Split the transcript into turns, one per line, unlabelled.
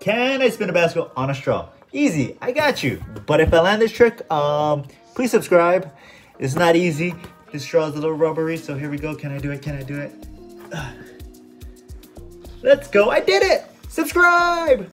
Can I spin a basketball on a straw? Easy, I got you. But if I land this trick, um, please subscribe. It's not easy. This straw is a little rubbery, so here we go. Can I do it? Can I do it? Let's go. I did it. Subscribe.